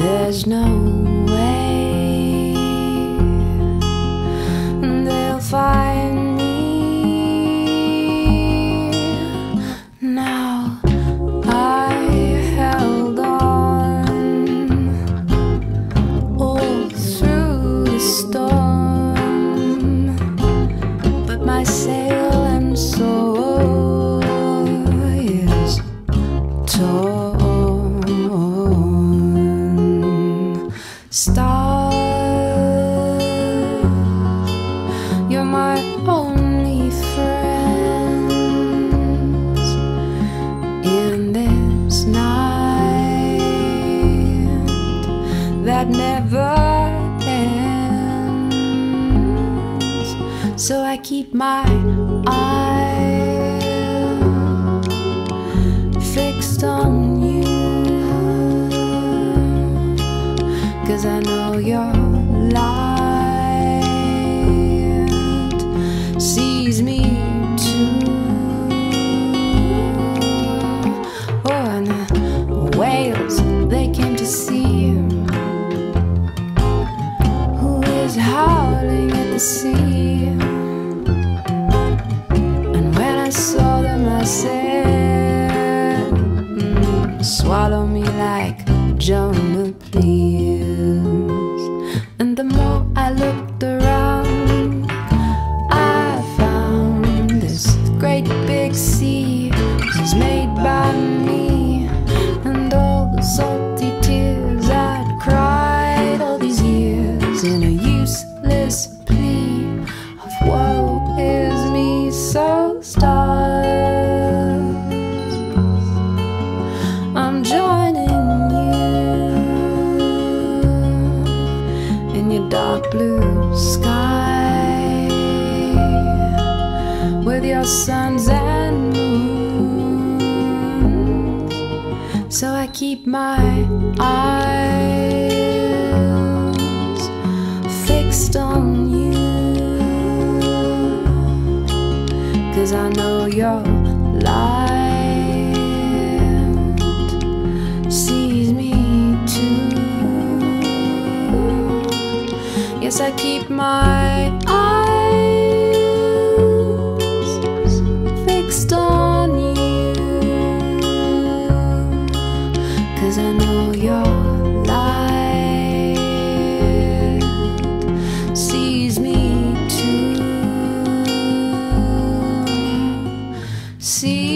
There's no way Stars, you're my only friends in this night that never ends. So I keep my eye fixed on you. Cause I know your light sees me too. Oh, and the whales, they came to see him. Who is howling at the sea? And when I saw them, I said, "Mm, Swallow me like Jonah, please. I looked around, I found this great big sea. Was made by me, and all the salty tears I'd cried all these years in a useless suns and moons. So I keep my eyes fixed on you. Cause I know your light sees me too. Yes, I keep my your light sees me too. See